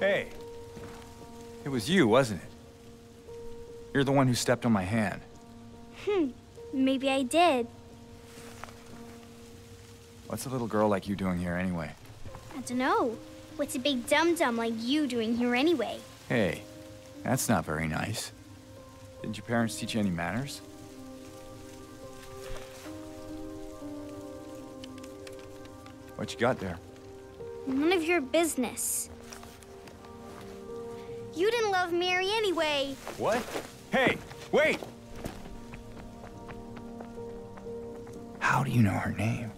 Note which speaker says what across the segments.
Speaker 1: Hey. It was you, wasn't it? You're the one who stepped on my hand.
Speaker 2: Hmm. Maybe I did.
Speaker 1: What's a little girl like you doing here anyway?
Speaker 2: I don't know. What's a big dum-dum like you doing here anyway?
Speaker 1: Hey, that's not very nice. Didn't your parents teach you any manners? What you got there?
Speaker 2: None of your business. You didn't love Mary anyway.
Speaker 1: What? Hey, wait! How do you know her name?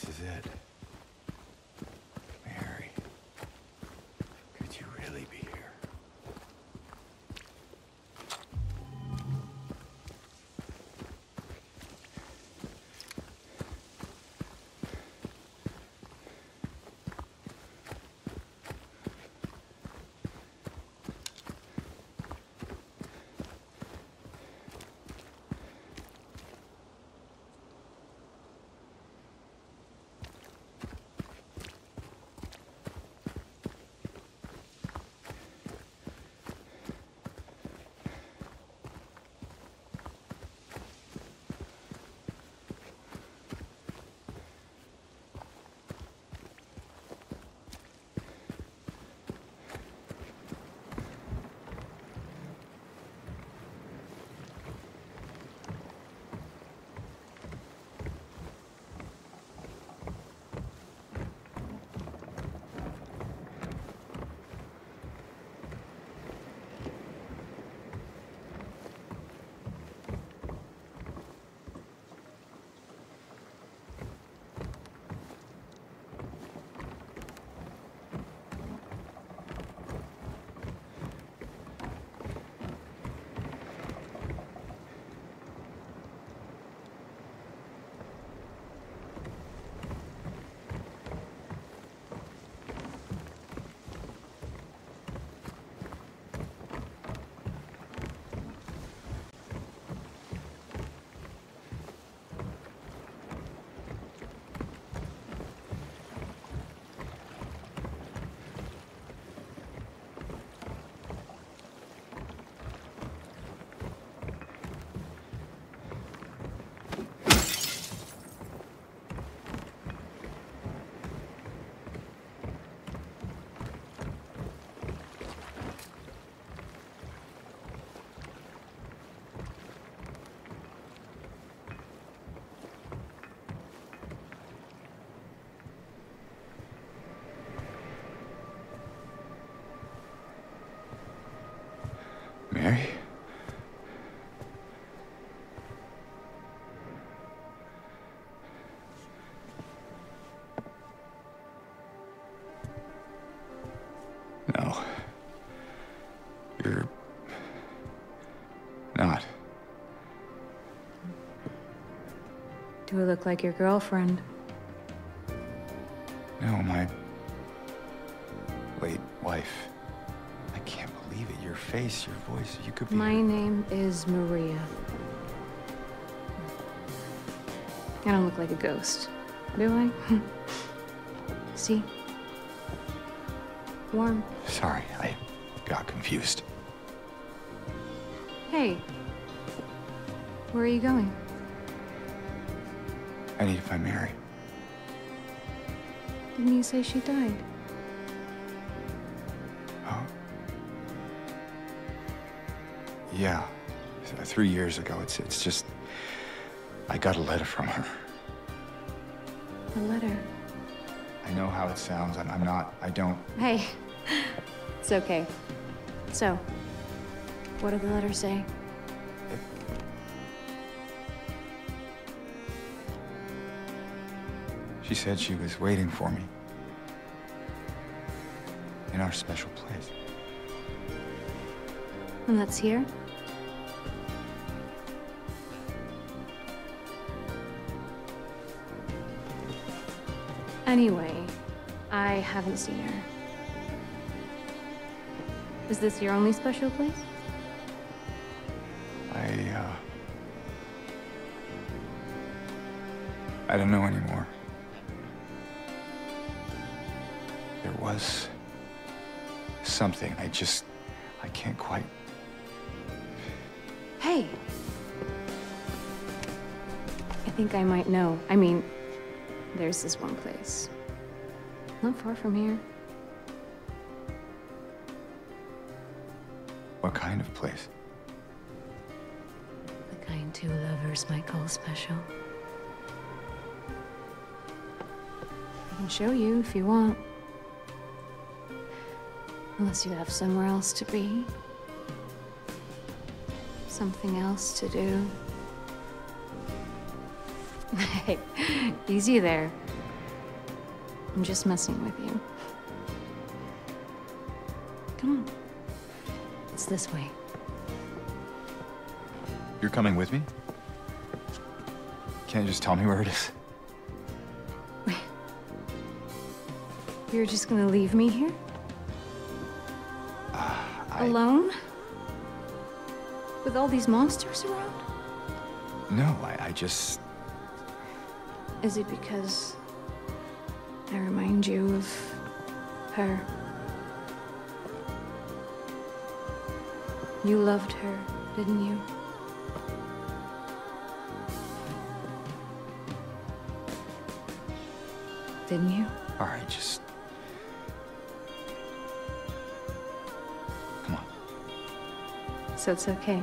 Speaker 1: This is it.
Speaker 3: I look like your girlfriend?
Speaker 1: No, my... late wife. I can't believe it. You're face, your voice. You could be.
Speaker 3: My name is Maria. I don't look like a ghost, do I? See? Warm.
Speaker 1: Sorry, I got confused.
Speaker 3: Hey. Where are you going?
Speaker 1: I to find Mary.
Speaker 3: Didn't you say she died?
Speaker 1: Oh. Yeah. Three years ago. It's it's just. I got a letter from her.
Speaker 3: A letter.
Speaker 1: I know how it sounds. I'm, I'm not. I don't.
Speaker 3: Hey. It's okay. So, what did the letter say?
Speaker 1: She said she was waiting for me. In our special place.
Speaker 3: And that's here? Anyway, I haven't seen her. Is this your only special place?
Speaker 1: I, uh. I don't know anymore. Was. something. I just. I can't quite.
Speaker 3: Hey! I think I might know. I mean, there's this one place. Not far from here.
Speaker 1: What kind of place?
Speaker 3: The kind two lovers might call special. I can show you if you want. Unless you have somewhere else to be. Something else to do. Hey, easy there. I'm just messing with you. Come on. It's this way.
Speaker 1: You're coming with me? Can't you just tell me where it is?
Speaker 3: You're just gonna leave me here? Alone? With all these monsters around?
Speaker 1: No, I, I just.
Speaker 3: Is it because I remind you of her? You loved her, didn't you? Didn't you?
Speaker 1: All right, just.
Speaker 3: So it's okay.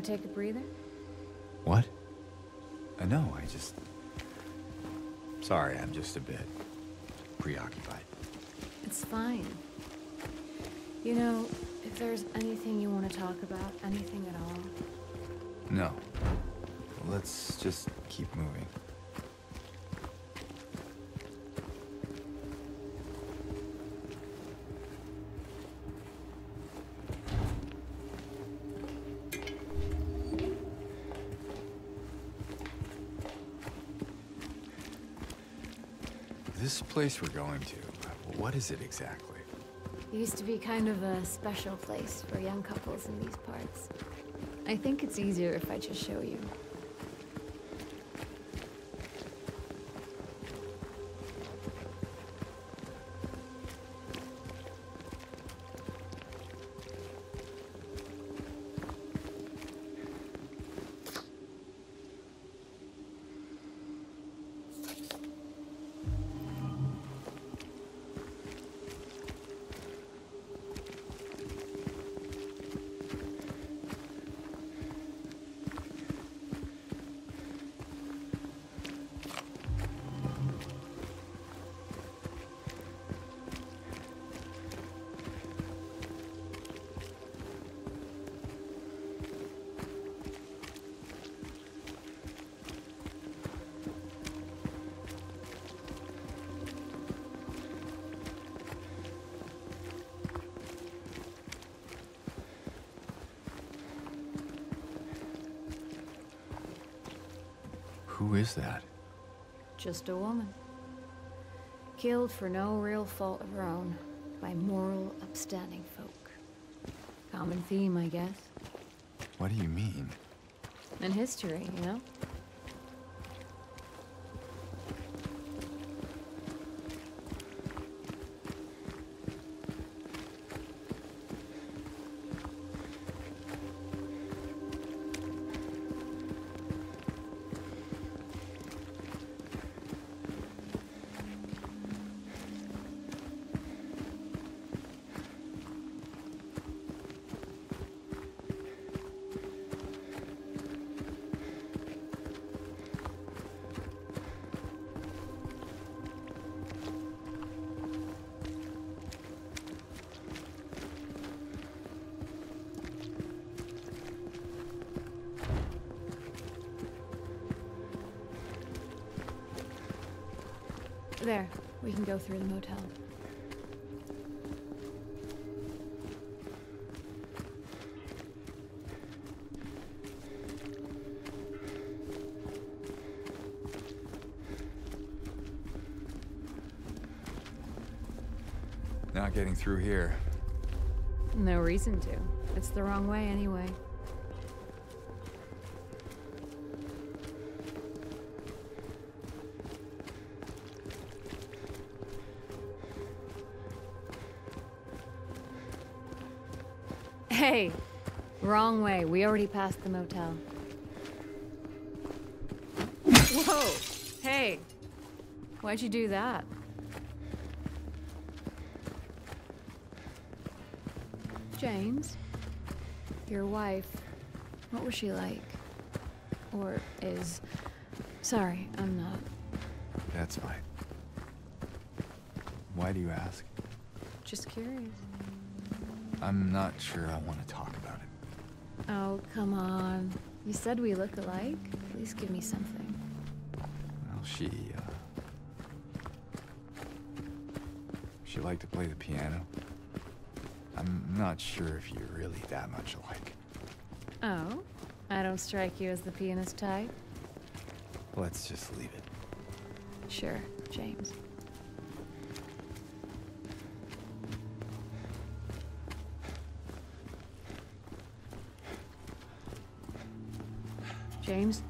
Speaker 3: Want to take a breather?
Speaker 1: What? Uh, no, I just. Sorry, I'm just a bit preoccupied.
Speaker 3: It's fine. You know, if there's anything you want to talk about, anything at all,
Speaker 1: No. Let's just keep moving. This place we're going to, what is it exactly?
Speaker 3: It used to be kind of a special place for young couples in these parts. I think it's easier if I just show you. Just a woman. Killed for no real fault of her own by moral, upstanding folk. Common theme, I guess.
Speaker 1: What do you mean?
Speaker 3: In history, you know? We can go through the motel.
Speaker 1: Not getting through here.
Speaker 3: No reason to. It's the wrong way anyway. Wrong way. We already passed the motel. Whoa! Hey, why'd you do that? James, your wife, what was she like? Or is. Sorry, I'm not.
Speaker 1: That's fine. Why do you ask?
Speaker 3: Just curious.
Speaker 1: I'm not sure I want to talk about it.
Speaker 3: Oh, come on. You said we look alike. At least give me something.
Speaker 1: Well, she, uh... She liked to play the piano. I'm not sure if you're really that much alike.
Speaker 3: Oh? I don't strike you as the pianist type?
Speaker 1: Let's just leave it.
Speaker 3: Sure, James. James?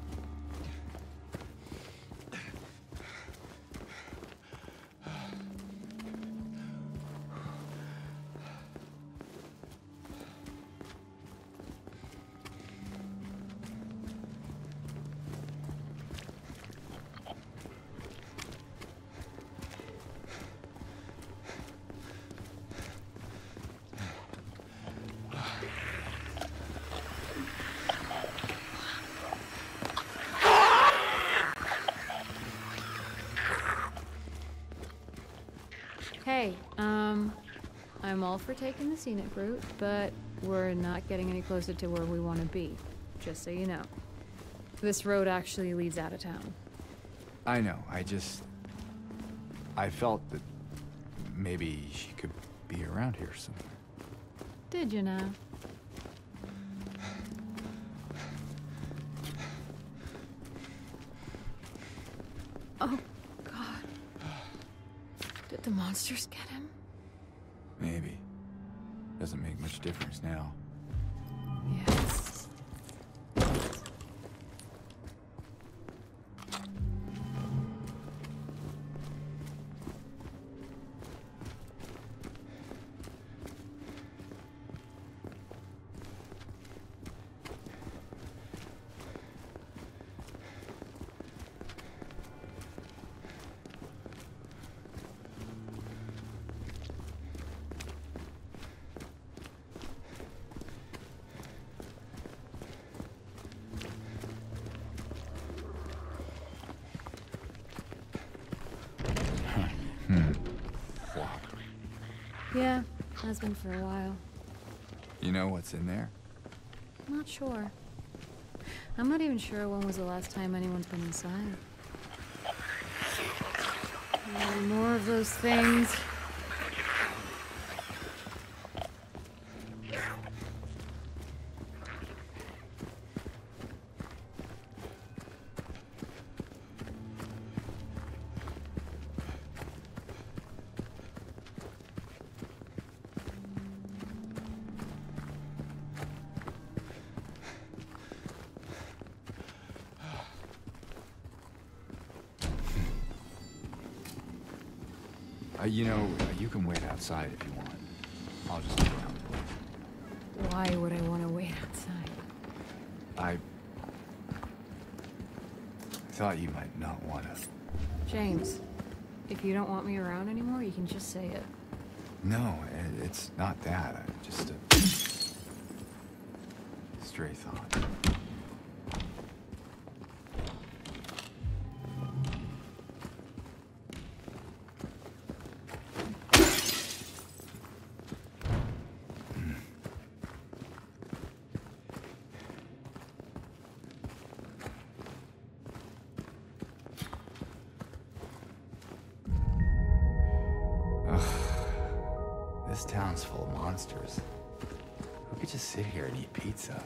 Speaker 3: Taking the scenic route, but we're not getting any closer to where we want to be, just so you know. This road actually leads out of town.
Speaker 1: I know, I just... I felt that maybe she could be around here somewhere.
Speaker 3: Did you now? Oh, God. Did the monsters get him?
Speaker 1: Doesn't make much difference now.
Speaker 3: Yes. Has been for a while.
Speaker 1: You know what's in there?
Speaker 3: Not sure. I'm not even sure when was the last time anyone's been inside. More of those things.
Speaker 1: Uh, you know, uh, you can wait outside if you want. I'll just look around the place.
Speaker 3: Why would I want to wait outside?
Speaker 1: I thought you might not want to.
Speaker 3: James, if you don't want me around anymore, you can just say it.
Speaker 1: No, it's not that. I just a stray thought. Full of monsters. We could just sit here and eat pizza?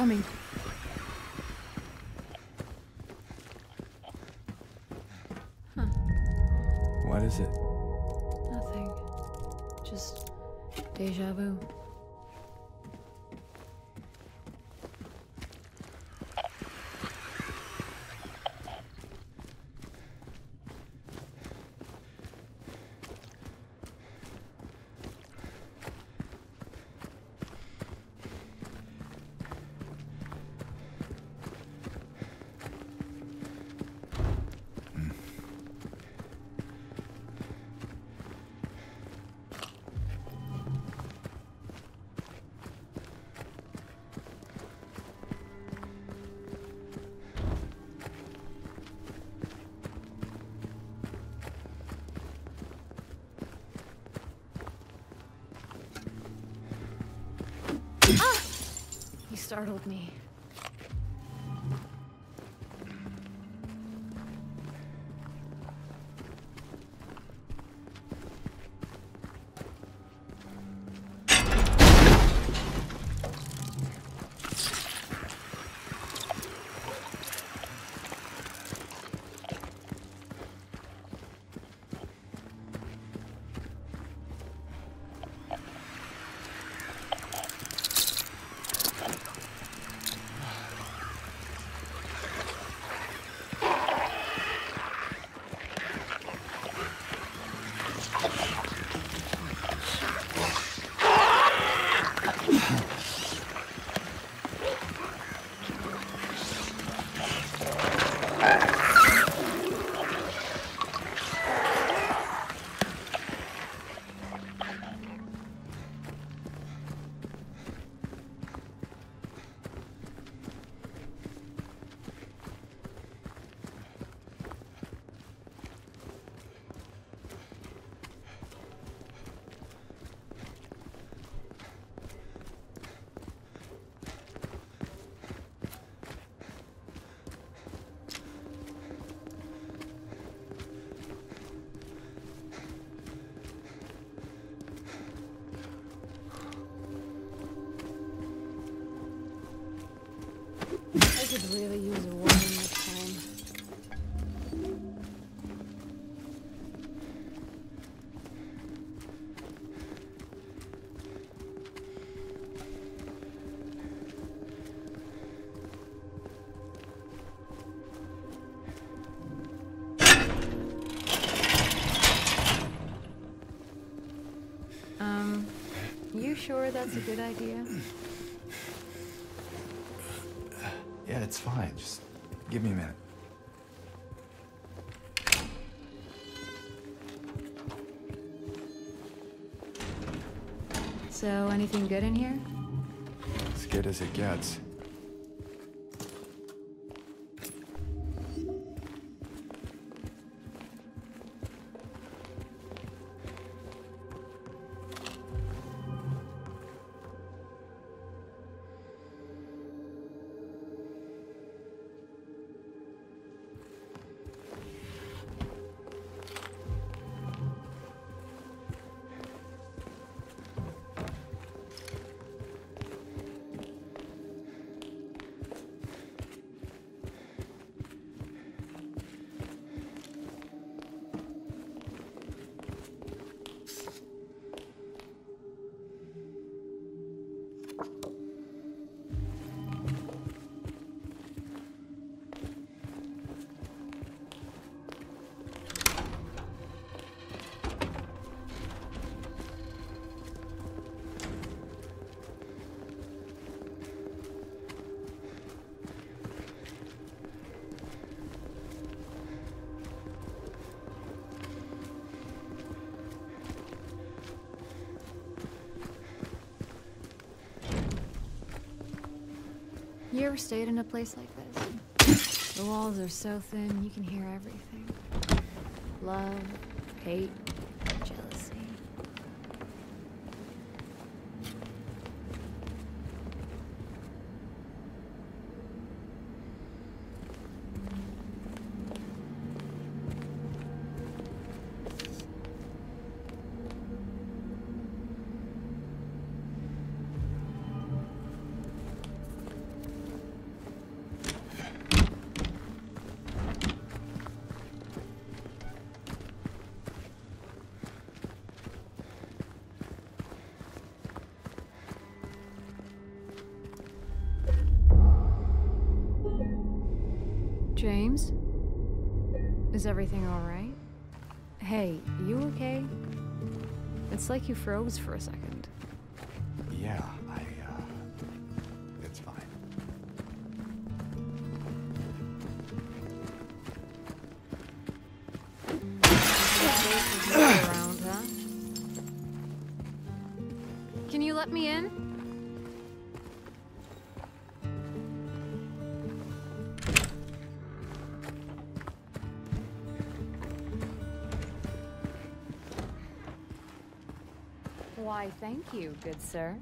Speaker 3: Coming.
Speaker 1: What is it?
Speaker 3: Nothing. Just deja vu. Really use a warning time. Um, you sure that's a good idea?
Speaker 1: It's fine. Just give me a minute.
Speaker 3: So, anything good in here?
Speaker 1: As good as it gets.
Speaker 3: Ever stayed in a place like this? The walls are so thin, you can hear everything. Love, hate, James? Is everything alright? Hey, you okay? It's like you froze for a second.
Speaker 1: Yeah, I,
Speaker 3: you, good sir.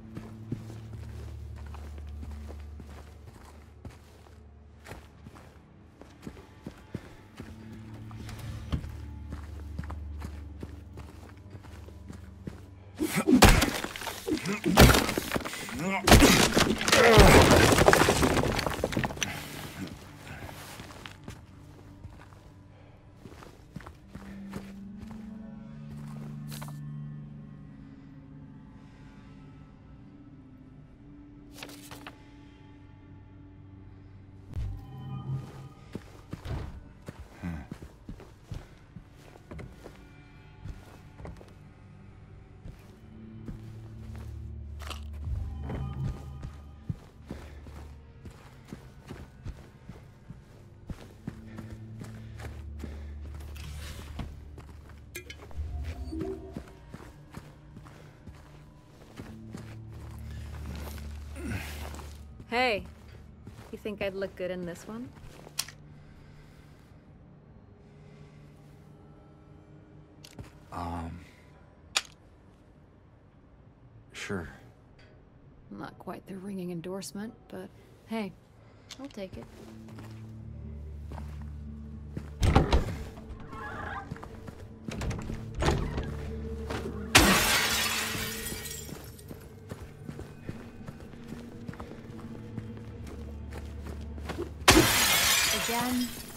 Speaker 3: Hey, you think I'd look good in this one?
Speaker 1: Um. Sure.
Speaker 3: Not quite the ringing endorsement, but hey, I'll take it. Again.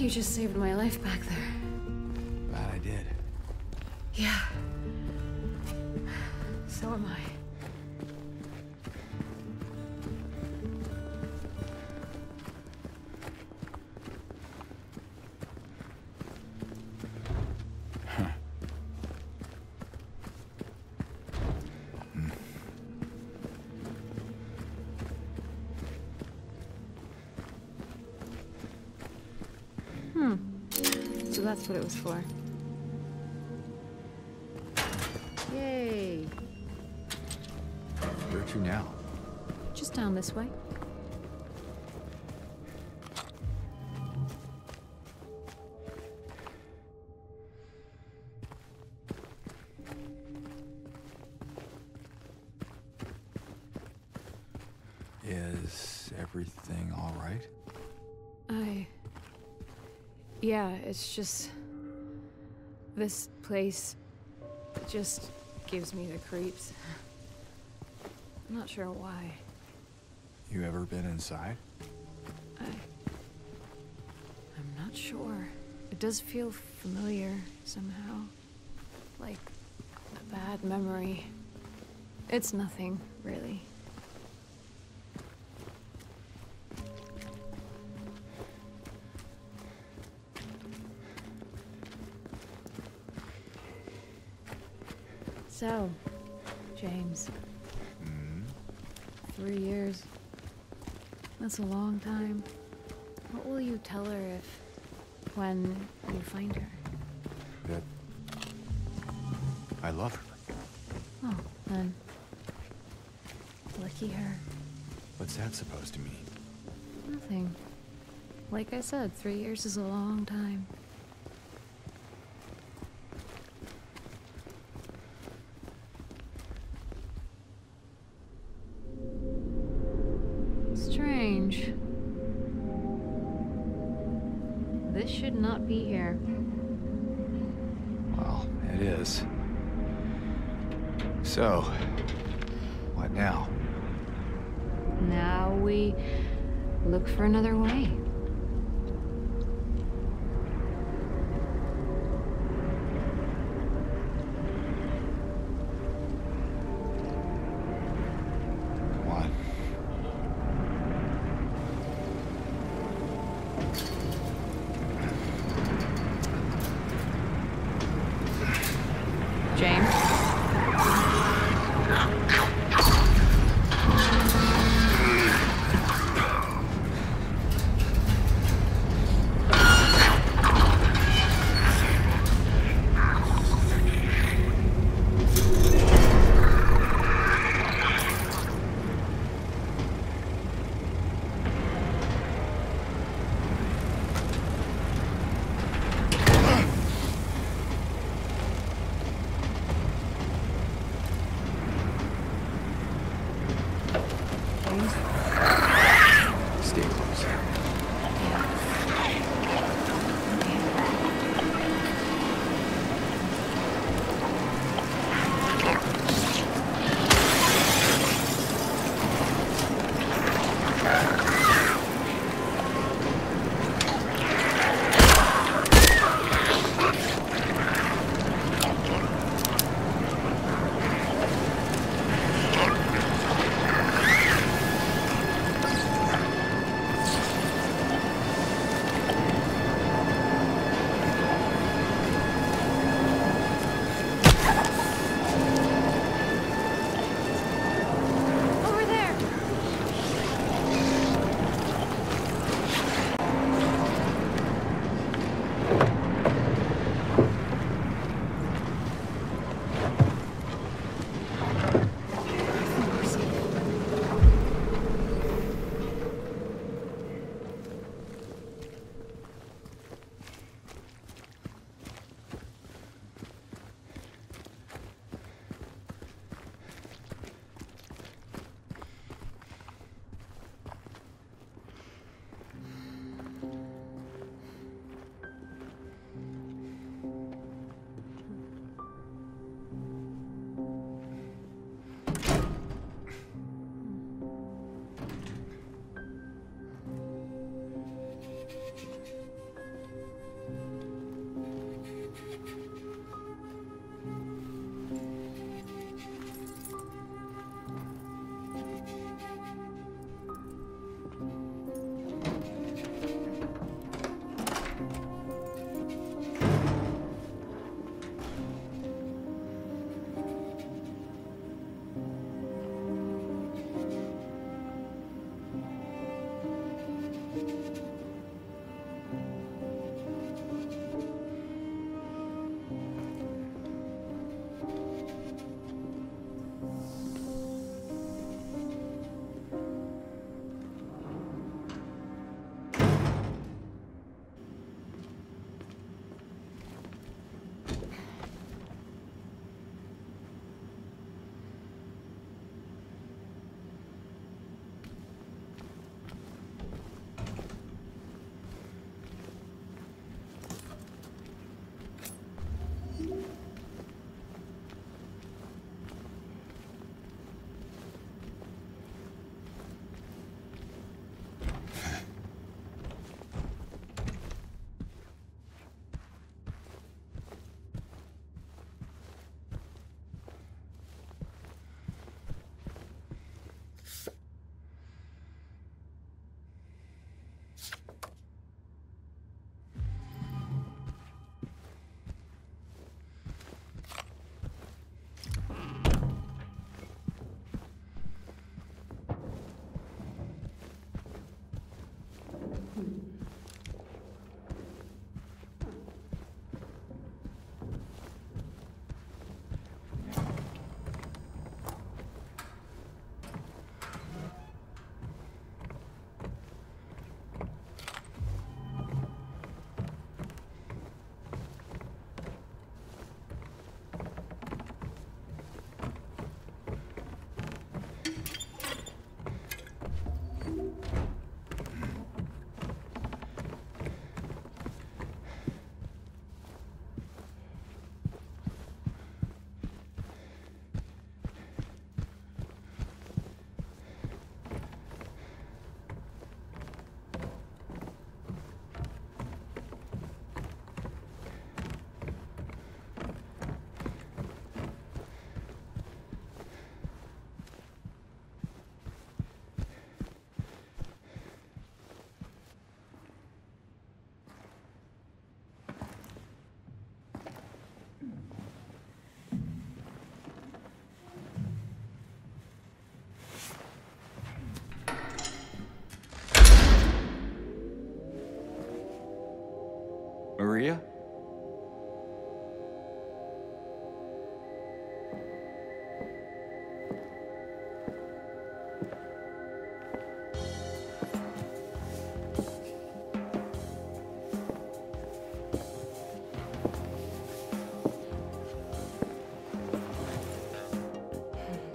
Speaker 3: You just saved my life back there. That's what it was for. Yay.
Speaker 1: Where to now?
Speaker 3: Just down this way.
Speaker 1: Is everything all right?
Speaker 3: I. Yeah, it's just. This place just gives me the creeps. I'm not sure why.
Speaker 1: You ever been inside?
Speaker 3: I. I'm not sure. It does feel familiar somehow. Like a bad memory. It's nothing, really. So, James. Mm-hmm. Three years. That's a long time. What will you tell her if. when you find her?
Speaker 1: That I love her.
Speaker 3: Oh, then. Lucky her.
Speaker 1: What's that supposed to mean?
Speaker 3: Nothing. Like I said, three years is a long time.
Speaker 1: So, what now?
Speaker 3: Now we look for another way.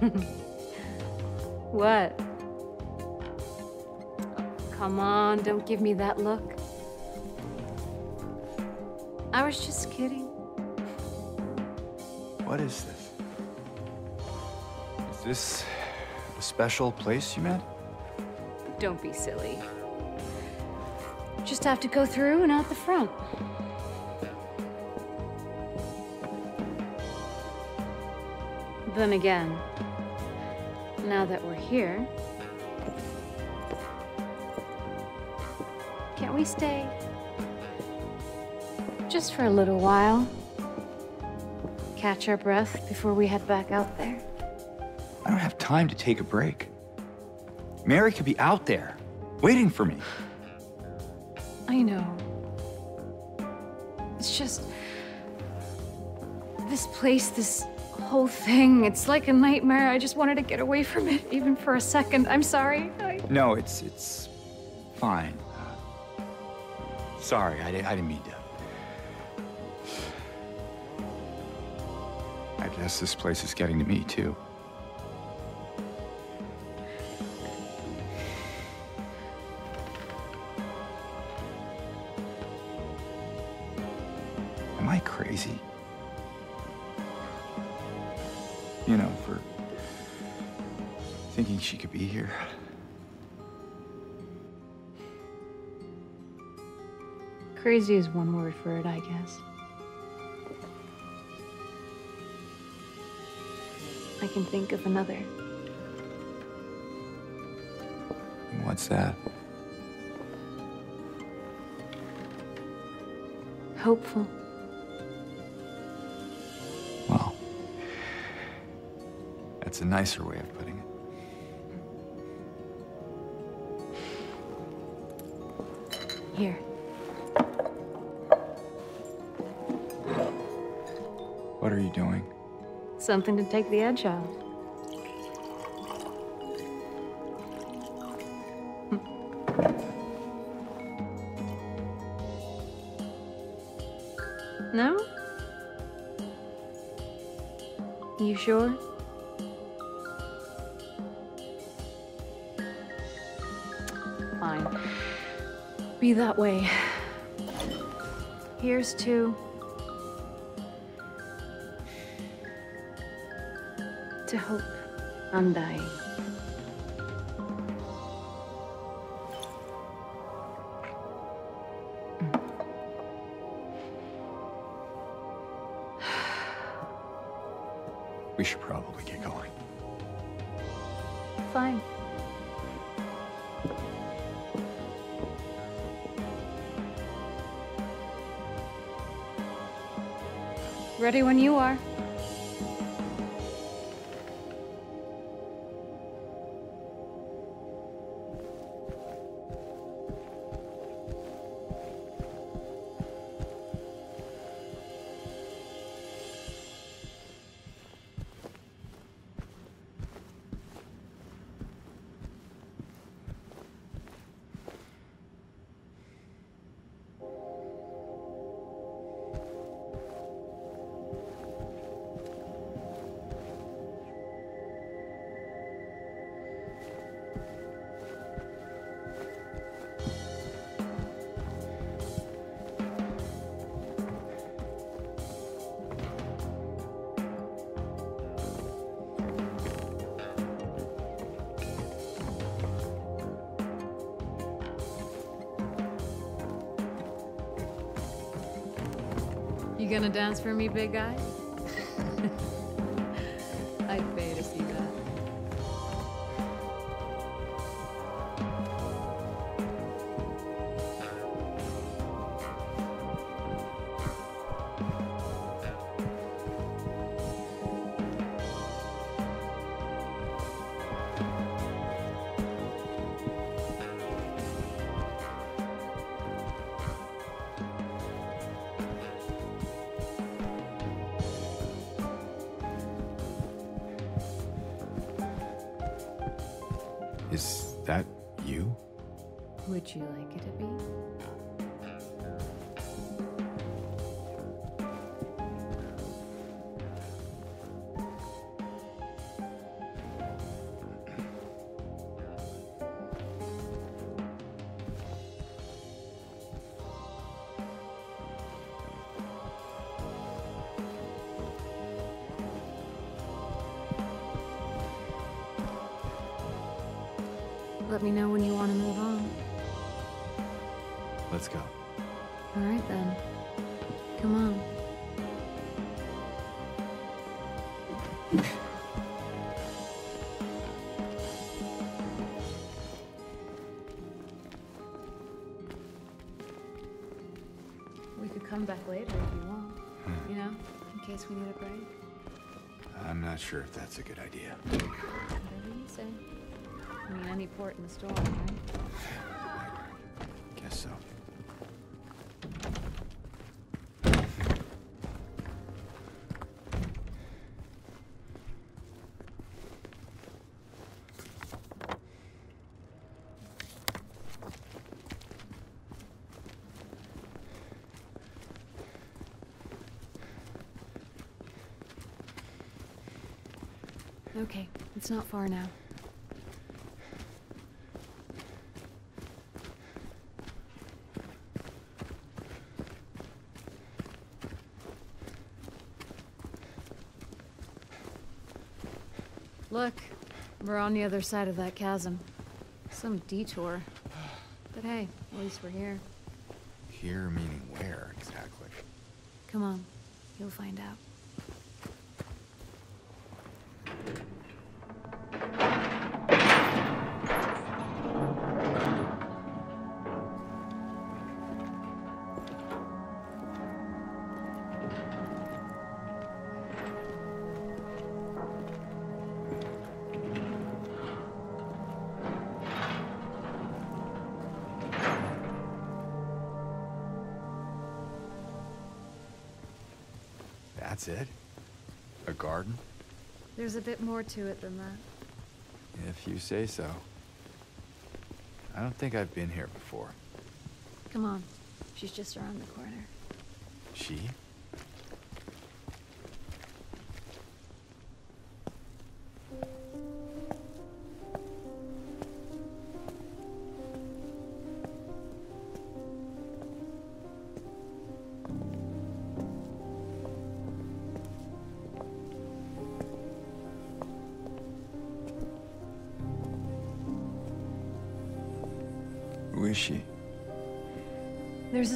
Speaker 3: what? Come on, don't give me that look. I was just kidding.
Speaker 1: What is this? Is this a special place you met?
Speaker 3: Don't be silly. Just have to go through and out the front. Then again, now that we're here, can't we stay? Just for a little while. Catch our breath before we head back out there.
Speaker 1: I don't have time to take a break. Mary could be out there, waiting for me.
Speaker 3: I know. It's just. This place, this whole thing, it's like a nightmare. I just wanted to get away from it, even for a second. I'm sorry. I...
Speaker 1: No, it's it's fine. Sorry, I, I didn't mean to. I guess this place is getting to me too. For
Speaker 3: it, I guess. I can think of another.
Speaker 1: What's that?
Speaker 3: Hopeful.
Speaker 1: Well, that's a nicer way of putting it.
Speaker 3: Here.
Speaker 1: What are you doing?
Speaker 3: Something to take the edge off. No? You sure? Fine. Be that way. Here's to. Hope undying.
Speaker 1: We should probably get going.
Speaker 3: Fine. Ready when you are. Gonna dance for me, big guy?
Speaker 1: Is that you?
Speaker 3: Would you like it to be?
Speaker 1: Sure if that's a good idea.
Speaker 3: I mean, any port in the storm, right? Okay, it's not far now. Look, we're on the other side of that chasm. Some detour. But hey, at least we're here.
Speaker 1: Here meaning where exactly?
Speaker 3: Come on, you'll find out.
Speaker 1: That's it? A garden?
Speaker 3: There's a bit more to it than that.
Speaker 1: If you say so. I don't think I've been here before.
Speaker 3: Come on, she's just around the corner.
Speaker 1: She?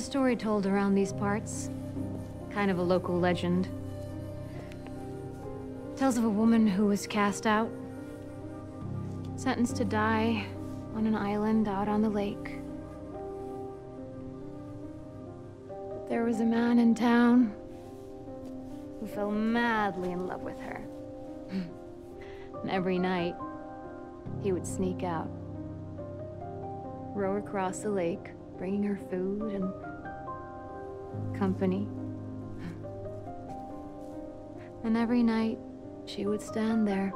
Speaker 3: Story told around these parts. Kind of a local legend. Tells of a woman who was cast out. Sentenced to die on an island out on the lake. There was a man in town who fell madly in love with her. and every night, he would sneak out row across the lake, bringing her food and company. And every night, she would stand there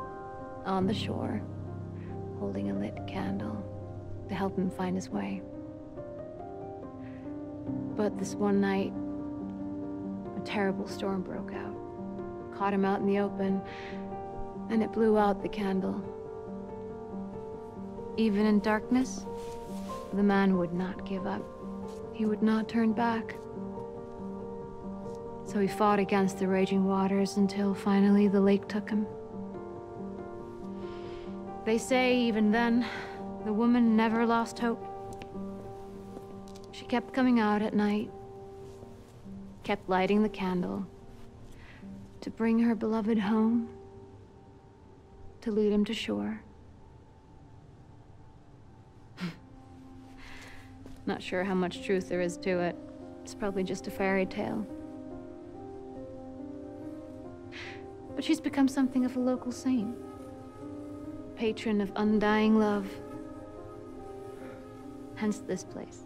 Speaker 3: on the shore, holding a lit candle to help him find his way. But this one night, a terrible storm broke out, caught him out in the open, and it blew out the candle. Even in darkness, the man would not give up. He would not turn back. So he fought against the raging waters until finally the lake took him. They say even then, the woman never lost hope. She kept coming out at night, kept lighting the candle to bring her beloved home, to lead him to shore. Not sure how much truth there is to it. It's probably just a fairy tale. But she's become something of a local saint. Patron of undying love. Hence this place.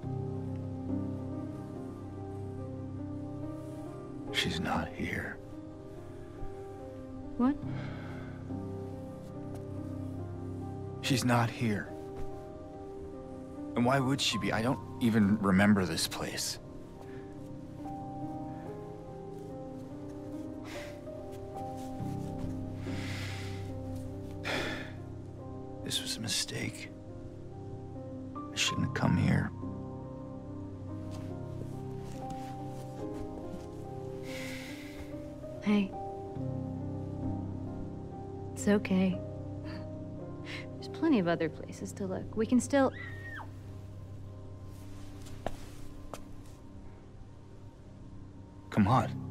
Speaker 1: She's not here.
Speaker 3: What?
Speaker 1: She's not here. And why would she be? I don't even remember this place. This was a mistake. I shouldn't have come here.
Speaker 3: Hey. It's okay. There's plenty of other places to look. We can still.
Speaker 1: Come on.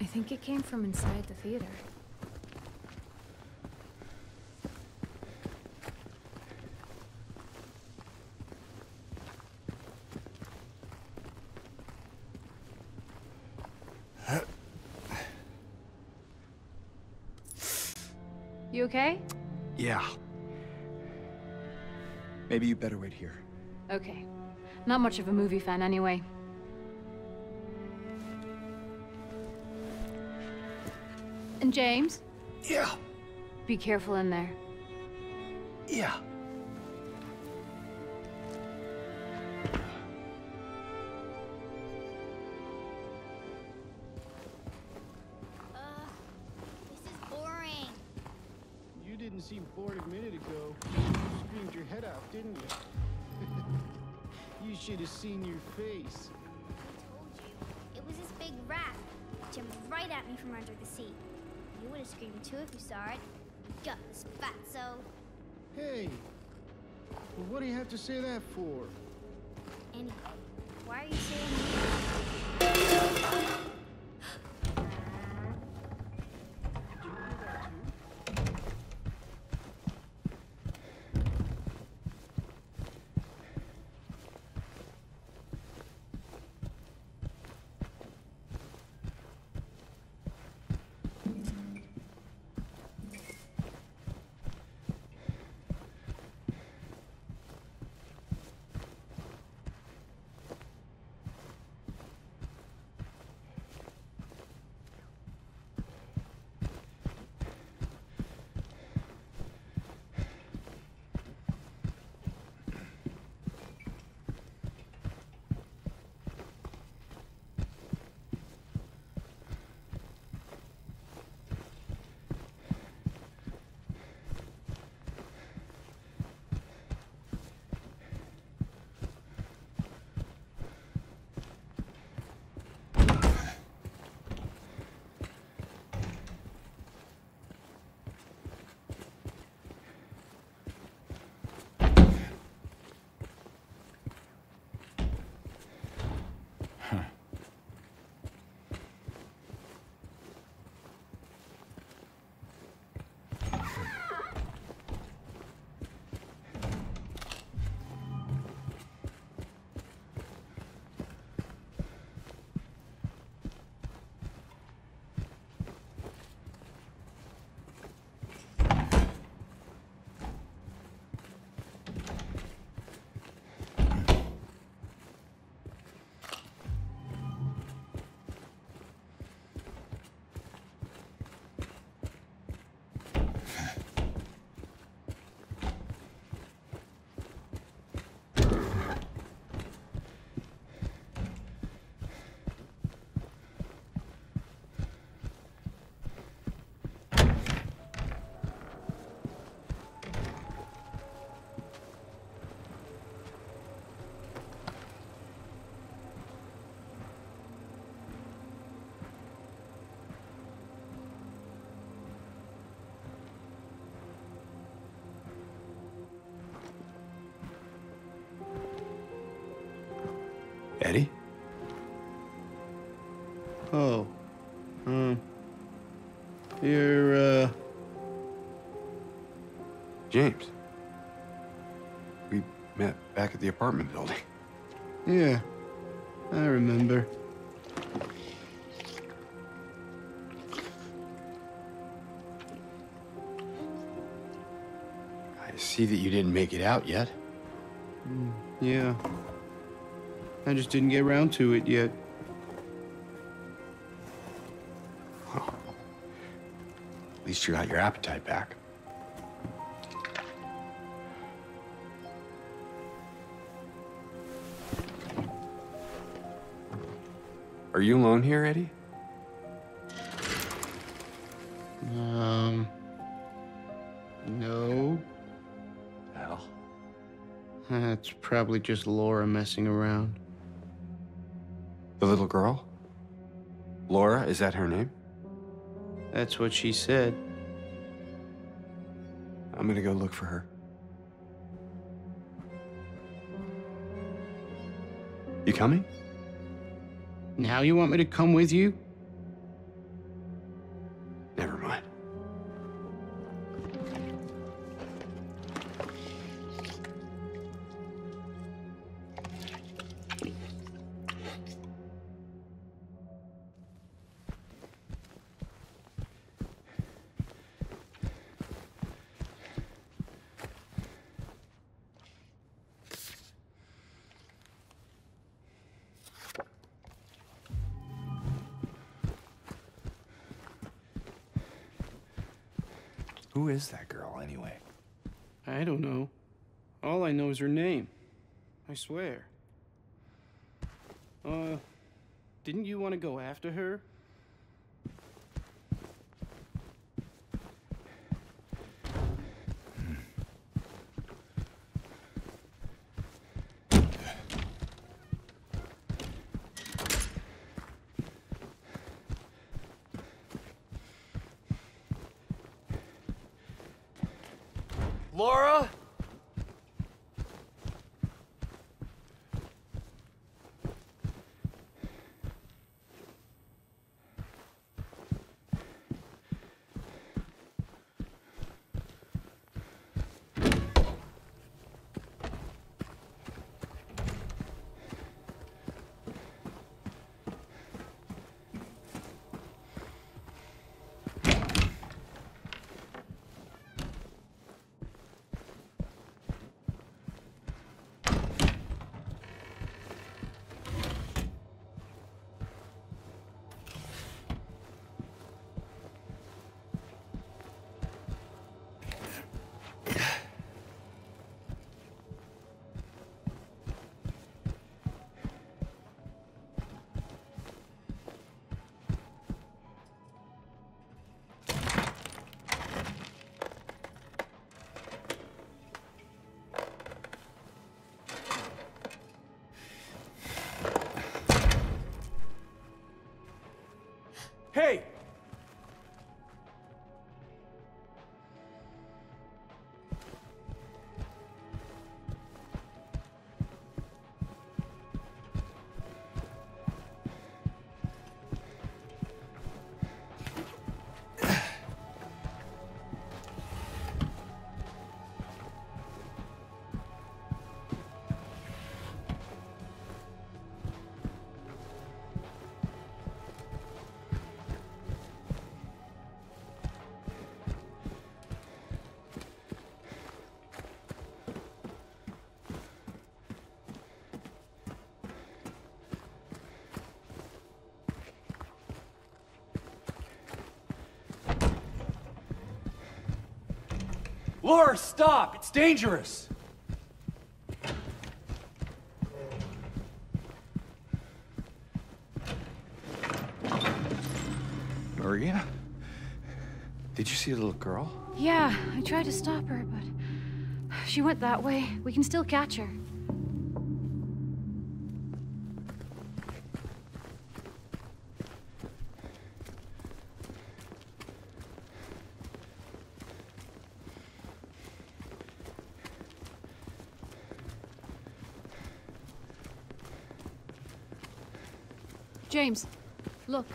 Speaker 3: I think it came from inside the theater. You okay?
Speaker 1: Yeah. Maybe you better wait here.
Speaker 3: Okay. Not much of a movie fan anyway. James,
Speaker 1: Yeah.
Speaker 3: be careful in there.
Speaker 1: Yeah.
Speaker 2: Ugh, this is boring.
Speaker 4: You didn't seem bored a minute ago. You screamed your head off, didn't you? you should have seen your face.
Speaker 2: You screamed too if you saw it. Guts, fatso.
Speaker 4: Hey, well, what do you have to say that for?
Speaker 2: Anyway, why are you saying
Speaker 1: Eddie?
Speaker 5: Oh. Um. You're, uh.
Speaker 1: James. We met back at the apartment building.
Speaker 5: Yeah. I remember.
Speaker 1: I see that you didn't make it out yet.
Speaker 5: Yeah. I just didn't get around to it yet.
Speaker 1: At least you got your appetite back. Are you alone here, Eddie?
Speaker 5: Um. No.
Speaker 1: Well,
Speaker 5: That's probably just Laura messing around.
Speaker 1: The little girl? Laura, is that her name?
Speaker 5: That's what she said.
Speaker 1: I'm gonna go look for her. You coming?
Speaker 5: Now you want me to come with you?
Speaker 6: Who is that girl, anyway?
Speaker 5: I don't know. All I know is her name. I swear. Uh, didn't you want to go after her?
Speaker 6: Laura, stop! It's dangerous! Maria? Did you see a little girl?
Speaker 3: Yeah, I tried to stop her, but she went that way. We can still catch her. James, look.